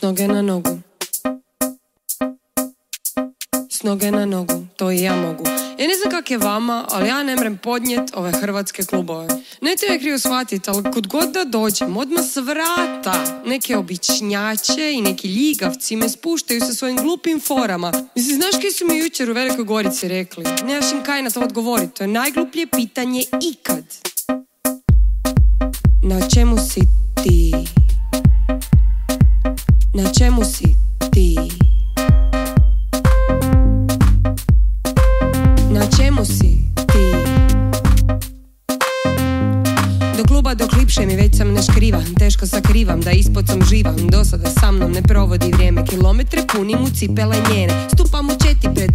S noge na nogu. S noge na nogu, to i ja mogu. Ja ne znam kak je vama, ali ja ne mrem podnijet ove hrvatske klubove. Ne te je krivo shvatit, ali kod god da dođem, odmah s vrata neke običnjače i neki ljigavci me spuštaju sa svojim glupim forama. Mislim, znaš kaj su mi jučer u Velikoj Gorici rekli? Nemaš im kaj na to odgovoriti, to je najgluplje pitanje ikad. Na čemu si ti? Na čemu si ti? Na čemu si ti? Do kluba dok lipše mi već sam ne škriva Teško sakrivam da ispod sam živa Do sada sa mnom ne provodi vrijeme Kilometre punim u cipele njene Stupam u četi pred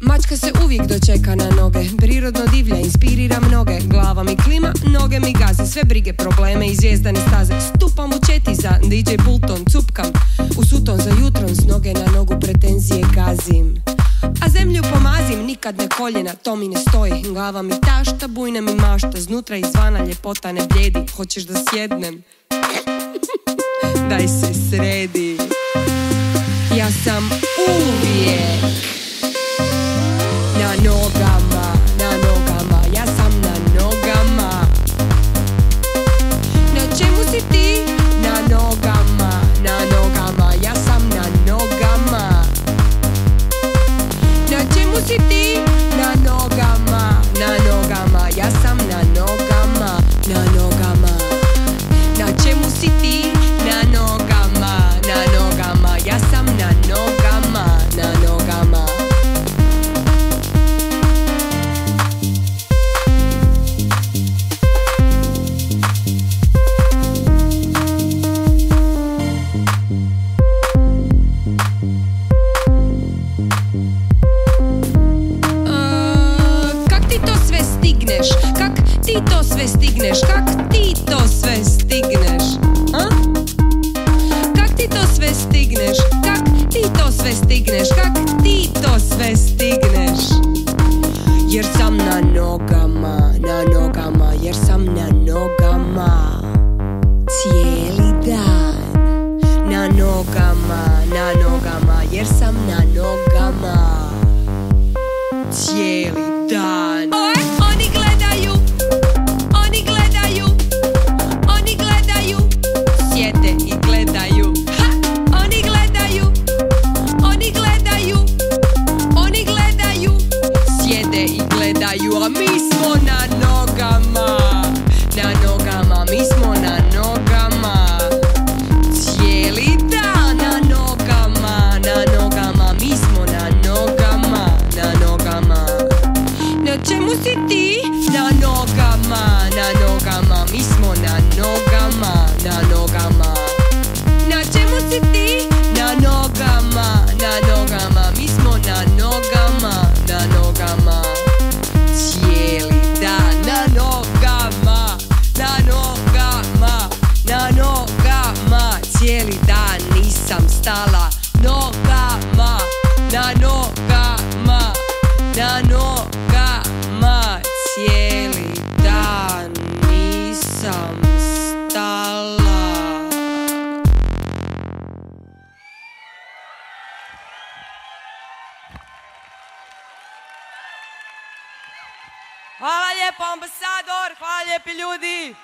Mačka se uvijek dočeka na noge. Prirodno divlja, inspirira mnoge. Glava mi klima, noge mi gaze. Sve brige, probleme i zvijezdane staze. Stupam u četi za DJ pulton Cupkam. U suton za jutrom S noge na nogu pretenzije gazim. A zemlju pomazim, nikad ne koljena, to mi ne stoji. Glava mi tašta, bujna mi mašta. Znutra izvana ljepota ne bljedi Hoćeš da sjednem? Daj se sredi. Ja sam uvijek stigneš? Kak ti to sve stigneš? Kak ti to sve stigneš? A? Kak ti to sve stigneš? Kak ti to sve stigneš? Kak ti to sve stigneš? Jer sam na nogama, na nogama, jer sam na nogama Cijeli dan Na nogama, na nogama, jer sam na nogama cijeli dan Sjede i gledaju, a mi smo nogama Na Cijeli dan nisam stala nogama, na nogama, na nogama. Cijeli dan nisam stala. Hvala lijepo ambasador, hvala lijepi ljudi.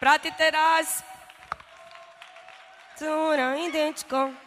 Pratite nas. Textura idêntica.